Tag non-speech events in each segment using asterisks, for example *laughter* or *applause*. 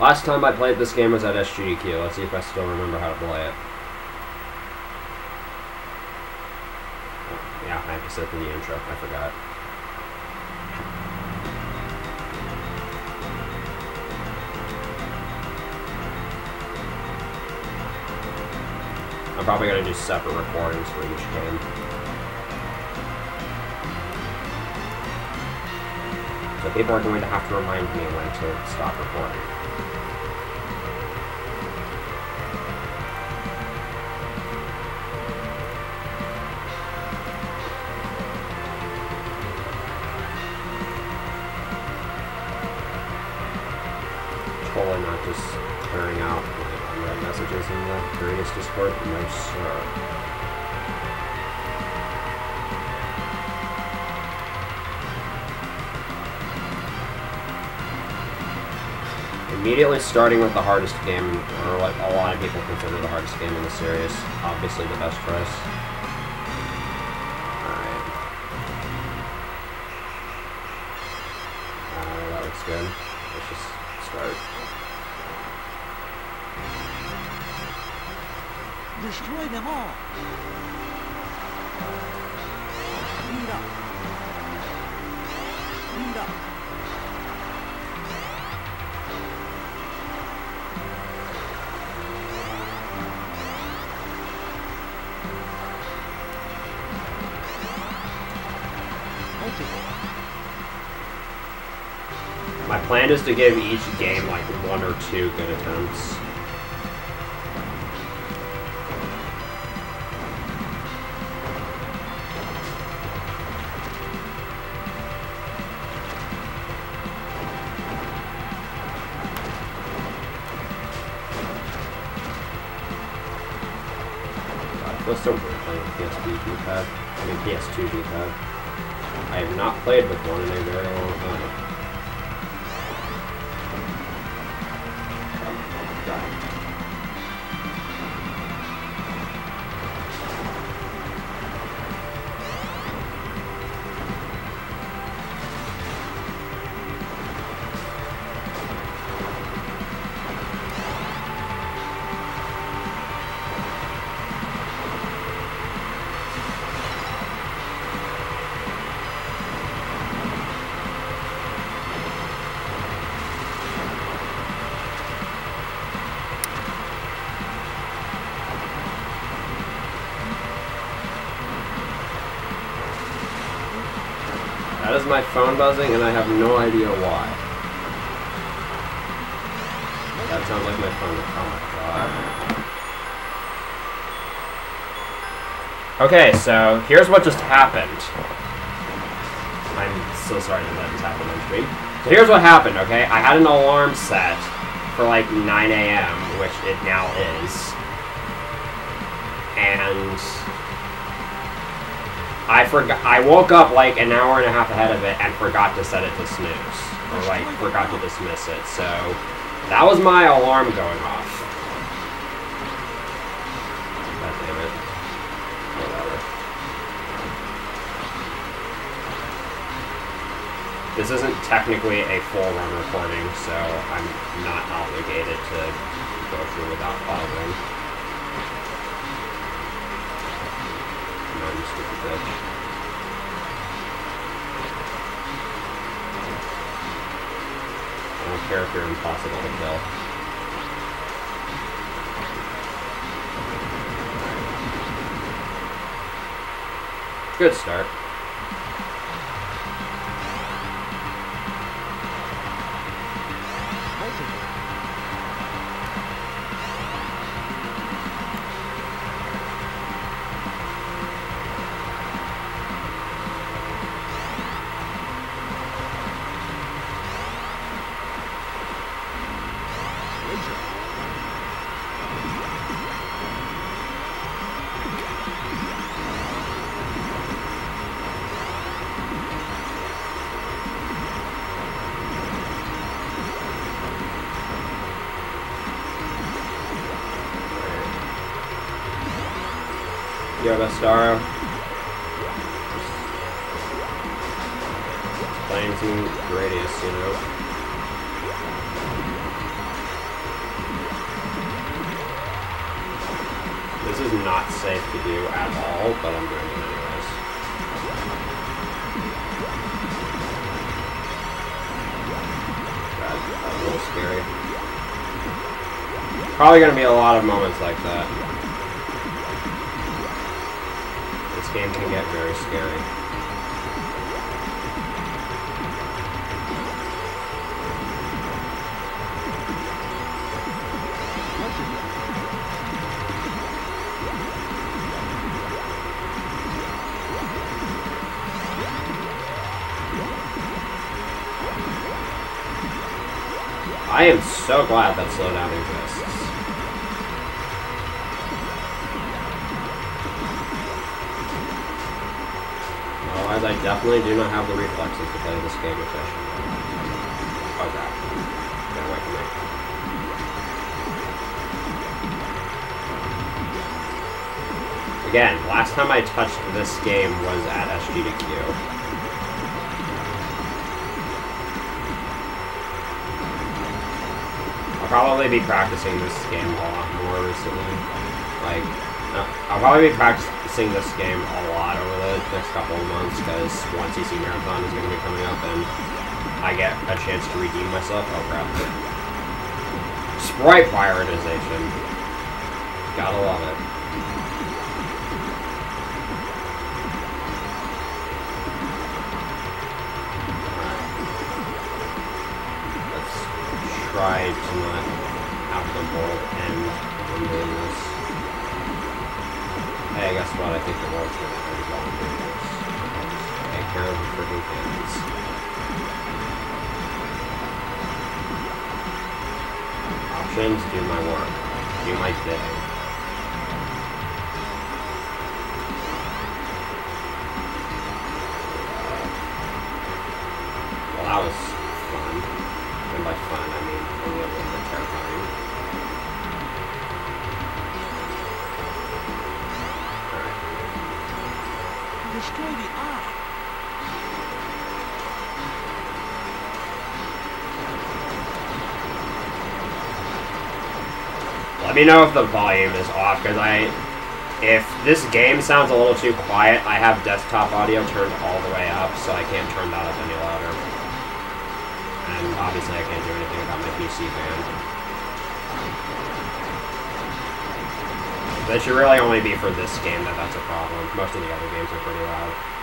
Last time I played this game was at SGDQ. Let's see if I still remember how to play it. Yeah, I have to sit through the intro. I forgot. I'm probably going to do separate recordings for each game. So people are going to have to remind me when to stop recording. Immediately starting with the hardest game, or what a lot of people consider the hardest game in the series. Obviously the best choice. Alright. Is to give each game like one or two good attempts. Feels so weird playing with PSP D-pad. I mean PS2 D-pad. I have not played with one in a very long time. That is my phone buzzing, and I have no idea why. That sounds like my phone. Oh my god. Okay, so here's what just happened. I'm so sorry to let this happen on stream. So here's what happened, okay? I had an alarm set for like 9 a.m., which it now is. And I forgot. I woke up like an hour and a half ahead of it and forgot to set it to snooze, or like forgot to dismiss it. So that was my alarm going off. God damn it. Whatever. This isn't technically a full run recording, so I'm not obligated to go through without pausing. If you're impossible to kill. Good start. Yogastara. Playing some Gradius, you know. This is not safe to do at all, but I'm doing it anyways. That's a little scary. Probably gonna be a lot of moments like that. Game can get very scary. I am so glad that slowdown exists. Definitely do not have the reflexes to play this game efficiently. Oh crap. Get away from me. Again, last time I touched this game was at SGDQ. I'll probably be practicing this game a lot more recently. Like, I'll probably be practicing this game a lot over next couple of months because one CC Marathon is going to be coming up and I get a chance to redeem myself. Oh crap. Sprite prioritization. Gotta love it. Let's try to not have the world end. Hey, guess what? I think the world's gonna while I'm doing this. Take care of the freaking things. Options, do my work. Do my bidding. Let me know if the volume is off, because I... If this game sounds a little too quiet, I have desktop audio turned all the way up, so I can't turn that up any louder. And obviously I can't do anything about my PC band. That should really only be for this game that that's a problem. Most of the other games are pretty loud.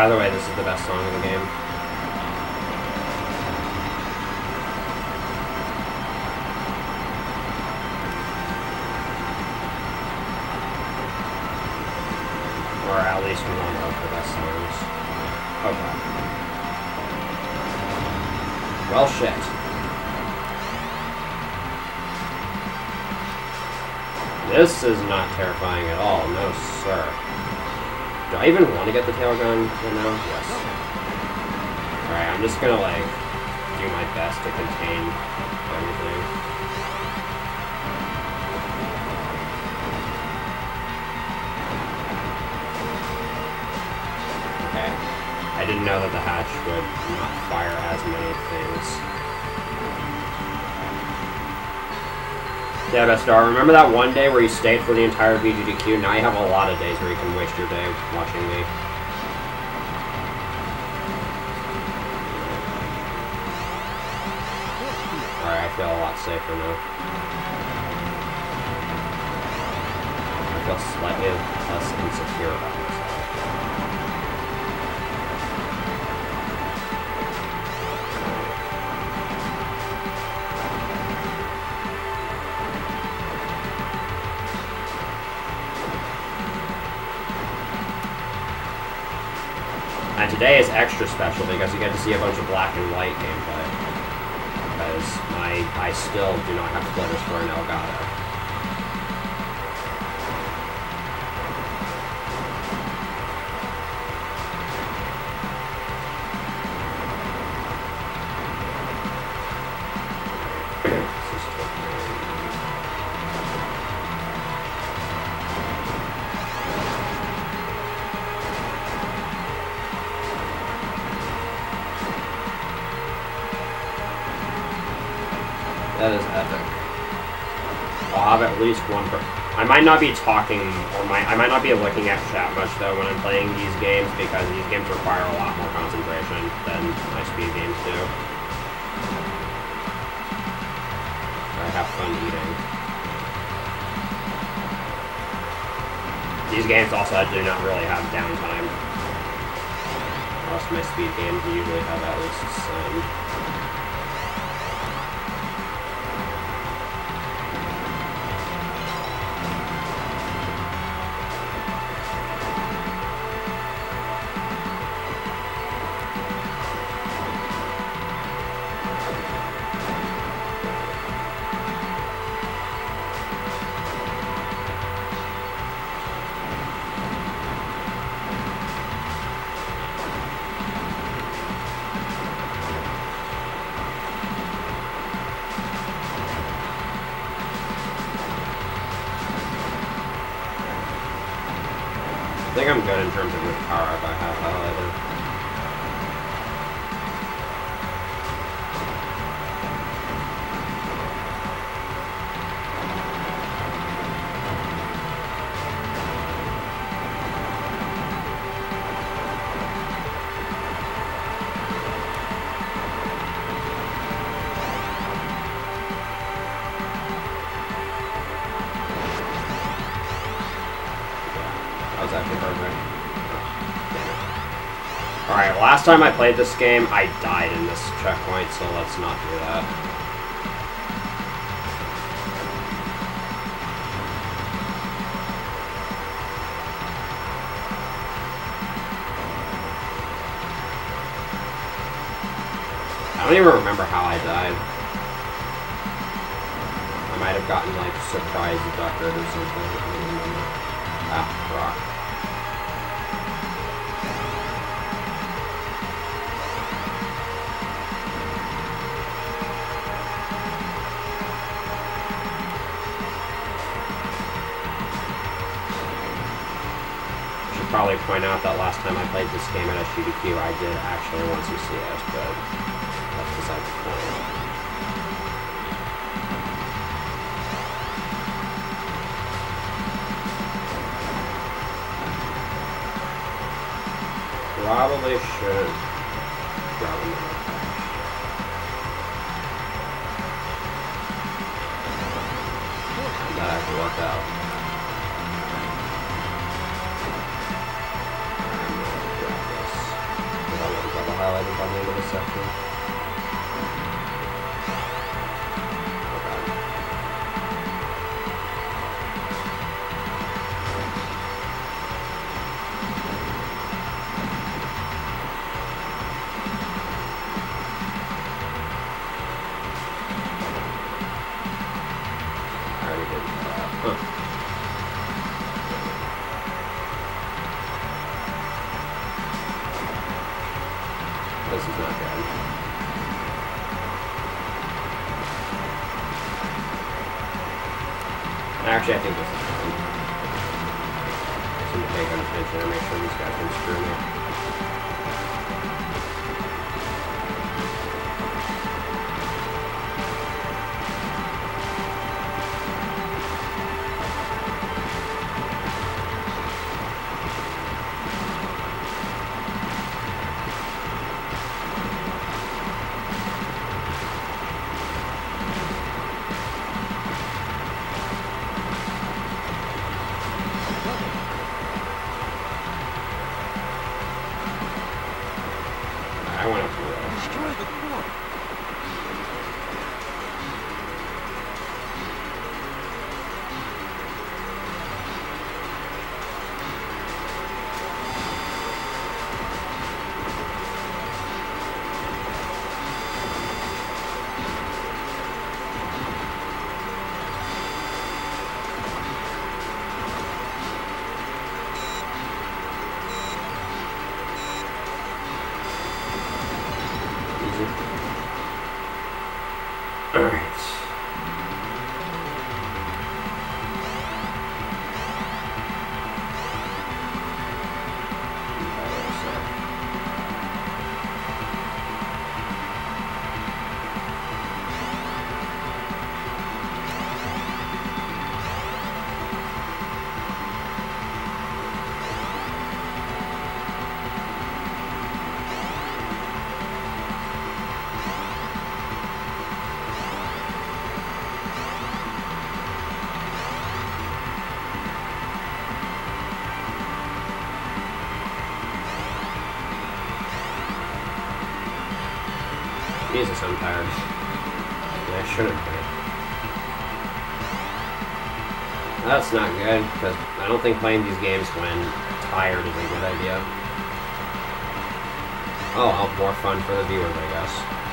By the way, this is the best song in the game. Or at least one of the best songs. Oh, okay. Well, shit. This is not terrifying at all, no sir. Do I even want to get the tail gun right now? Yes. Alright, I'm just gonna like do my best to contain everything. Okay. I didn't know that the hatch would not fire as many things. Best star. Remember that one day where you stayed for the entire VGDQ? Now you have a lot of days where you can waste your day watching me. Alright, I feel a lot safer now. I feel slightly less insecure about myself. Today is extra special because you get to see a bunch of black and white gameplay. Because my I still do not have flitters for an Elgato. That is epic. I'll have at least one per. I might not be talking, or might I might not be looking at chat much though when I'm playing these games because these games require a lot more concentration than my speed games do. I have fun eating. These games also do not really have downtime. Most of my speed games usually have at least some. Last time I played this game, I died in this checkpoint, so let's not do that. I don't even remember how I died. I might have gotten like surprise duckered or something. I don't remember. Ah, rock. Probably point out that last time I played this game at SGDQ, I did actually want some CS, but that's beside the point. Probably should another patch. That actually worked out. By Just need to pay good and make sure these guys don't screw me. Jesus, I'm tired. I shouldn't be. That's not good, because I don't think playing these games when tired is a good idea. Oh, more fun for the viewers, I guess.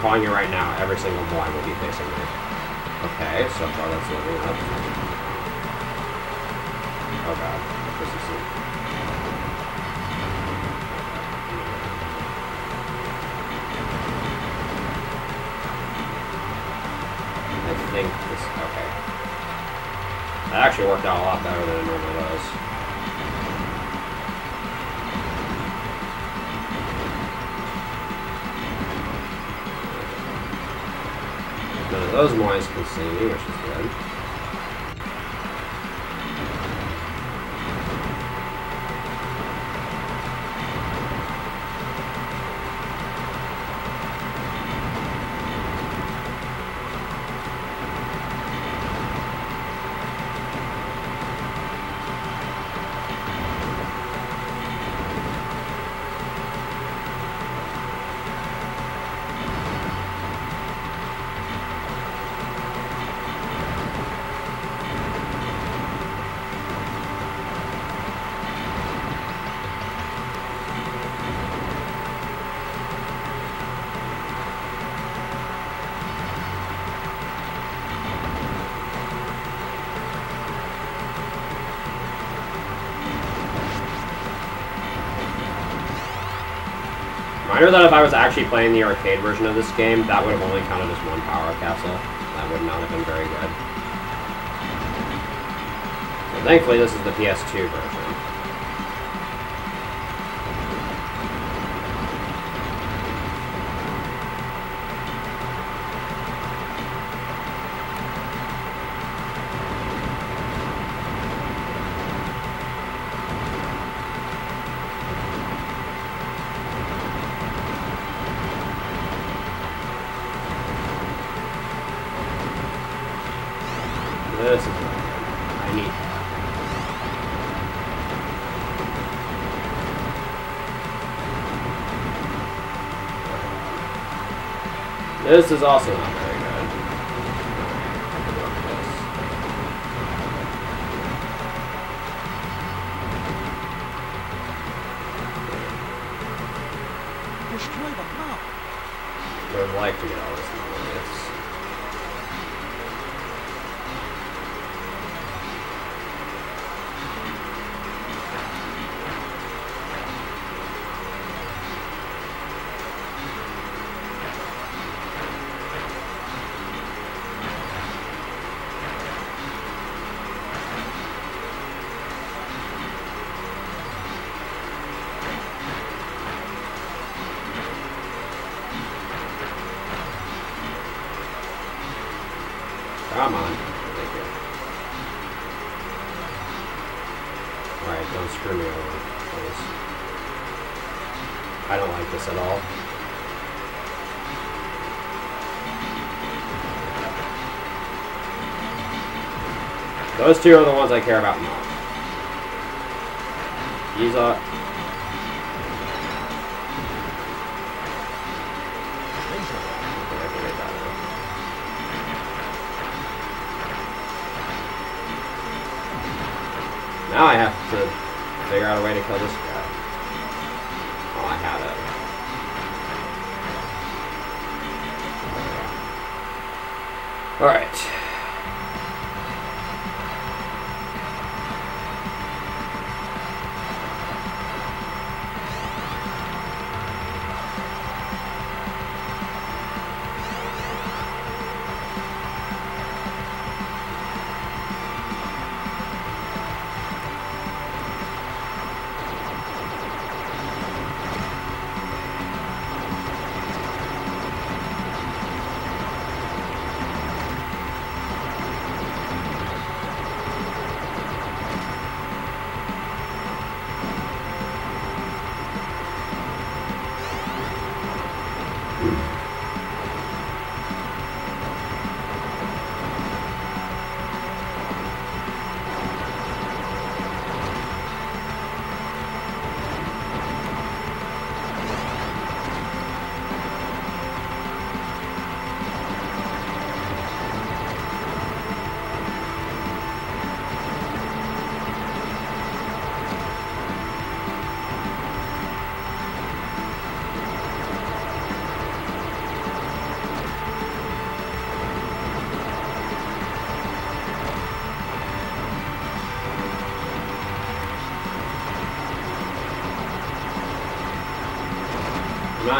Calling you right now, every single blind will be facing me. Okay, so far that's looking up. Oh god, this is I think this, okay. That actually worked out a lot better than it normally does. Those noise me, which is good. Reminder that if I was actually playing the arcade version of this game, that would have only counted as one power capsule. That would not have been very good. Thankfully, this is the PS2 version. This is not good. I need This is also Those two are the ones I care about most. These are. Now I have to figure out a way to kill this guy. Oh, I have it. Alright.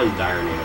I'm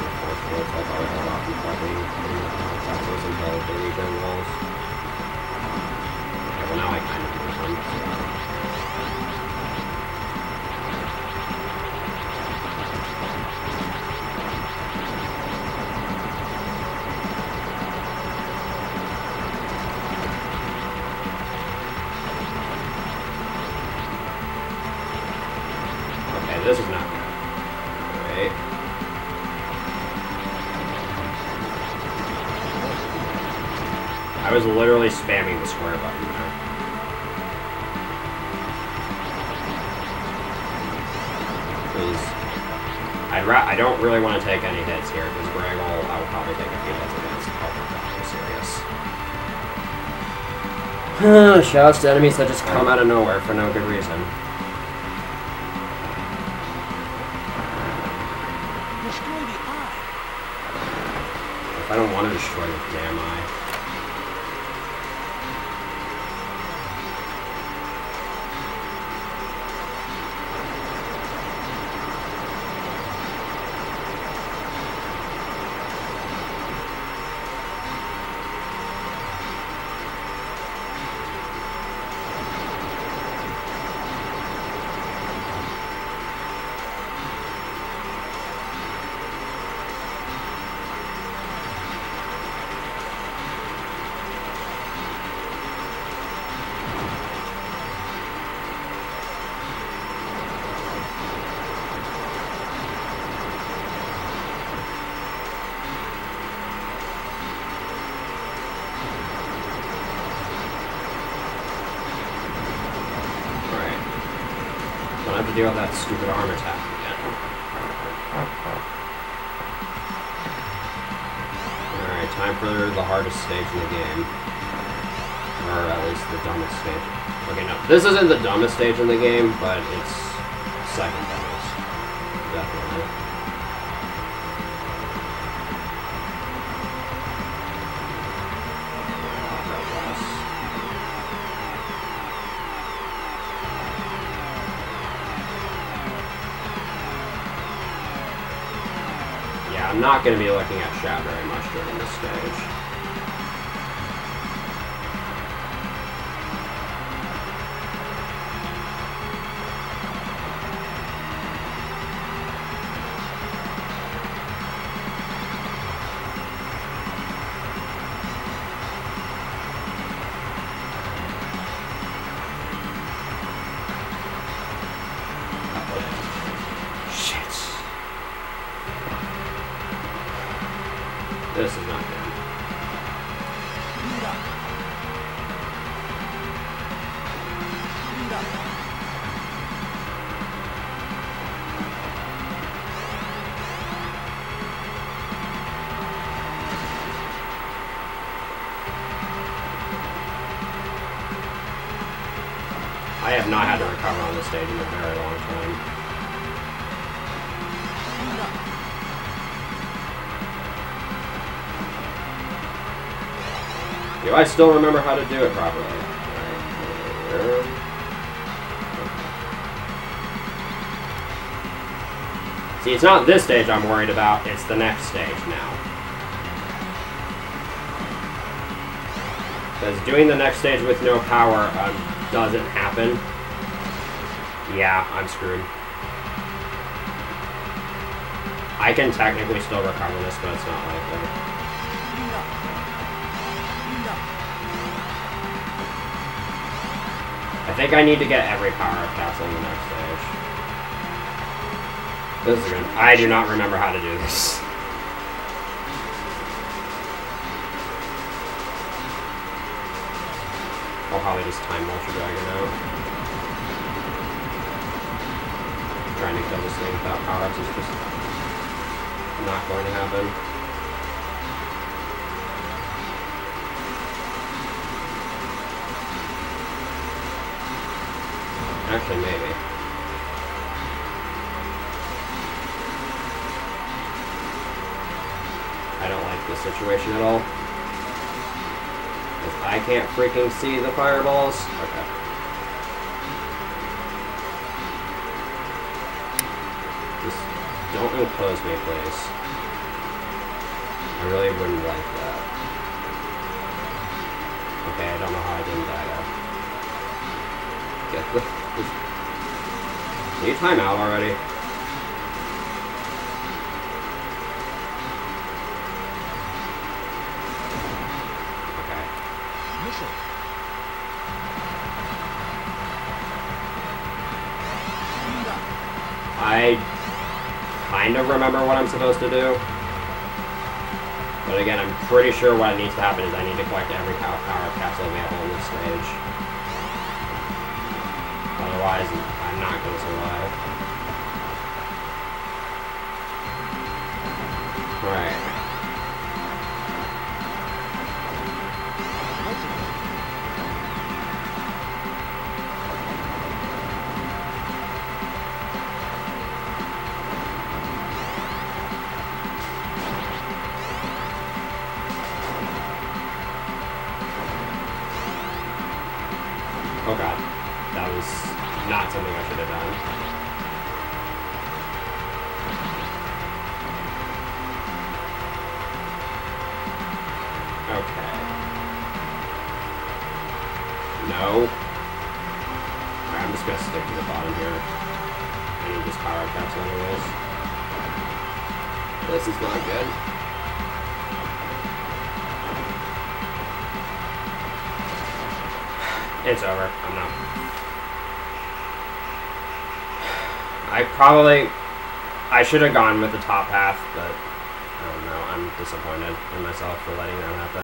Literally spamming the square button there. Because I don't really want to take any hits here because Greg I will probably take a few hits against. Oh I'm serious. *sighs* Shouts to enemies that just come out of nowhere for no good reason. I don't want to destroy the damn eye. Alright. Don't have to deal with that stupid arm attack again. Alright, time for the hardest stage in the game. Or at least the dumbest stage. Okay, no, this isn't the dumbest stage in the game, but it's second dumbest. Definitely. Not going to be looking at chat very much during this stage. Stage in a very long time. Do I still remember how to do it properly? See, it's not this stage I'm worried about, it's the next stage now. Because doing the next stage with no power um, doesn't happen. Yeah, I'm screwed. I can technically still recover this, but it's not likely. I think I need to get every power up capsule in the next stage. This is good. I do not remember how to do this. I'll probably just time Vulture Dragon out. Trying to kill this thing without power-ups is just not going to happen. Actually, maybe. I don't like this situation at all. 'Cause I can't freaking see the fireballs. Okay. Just don't impose me, please. I really wouldn't like that. Okay, I don't know how I didn't die though. Get the. You time out already? Okay. Mission. Lead up. I kind of remember what I'm supposed to do. But again, I'm pretty sure what needs to happen is I need to collect every power, power capsule available on this stage. Otherwise, I'm not going to survive. Over. I'm not. I probably. I should have gone with the top half, but I don't know. I'm disappointed in myself for letting that happen.